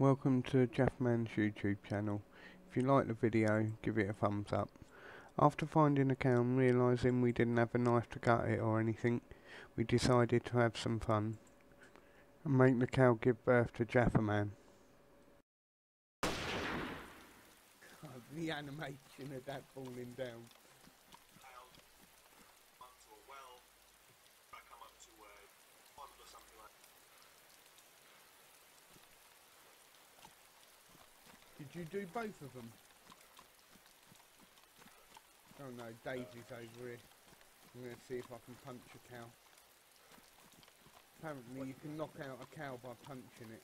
Welcome to Jaffaman's YouTube channel. If you like the video, give it a thumbs up. After finding a cow and realising we didn't have a knife to cut it or anything, we decided to have some fun and make the cow give birth to Jaffaman. the animation of that falling down. down onto a well, I come up to a pond or something like Did you do both of them? Oh no, Daisy's over here. I'm going to see if I can punch a cow. Apparently you can knock out a cow by punching it.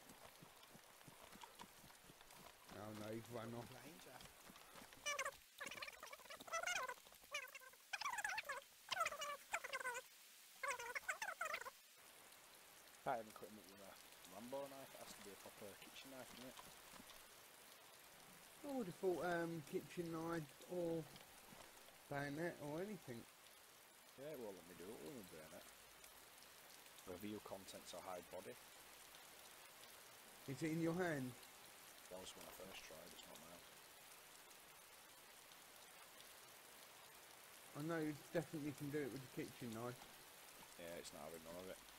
Oh no, he's run off. Fighting equipment with a Rambo knife, it has to be a kitchen knife, isn't it? I would have thought um, kitchen knife or bayonet or anything. Yeah, won't let me do it, will it, bayonet? Reveal contents or hide body. Is it in your hand? That was when I first tried, it's not now. I know you definitely can do it with the kitchen knife. Yeah, it's not having none of it.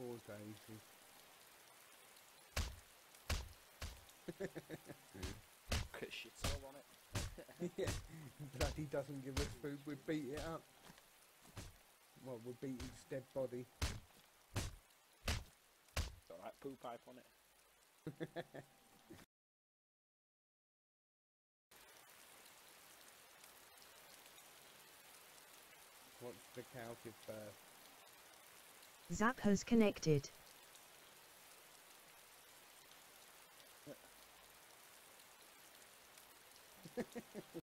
Poor Daisy. Put shit all on it. yeah, bloody doesn't give us food, we beat it up. Well, we beat its dead body. Got a right poo pipe on it. Watch the cow give birth. Zappos connected.